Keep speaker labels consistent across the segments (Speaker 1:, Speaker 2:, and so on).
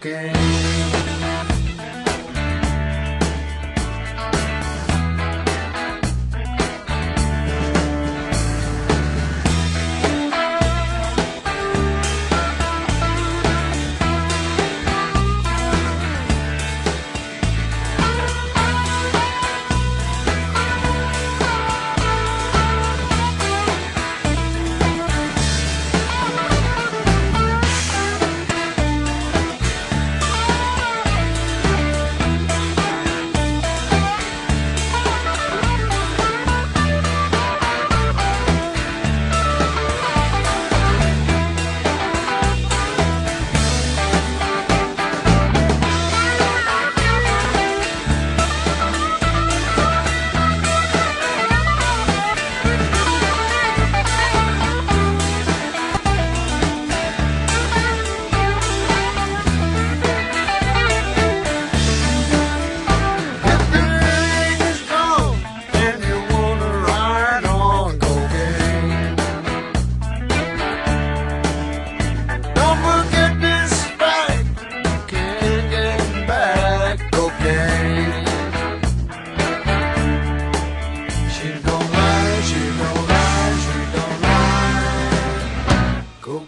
Speaker 1: okay.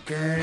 Speaker 1: Okay.